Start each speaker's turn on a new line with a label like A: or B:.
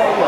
A: 어,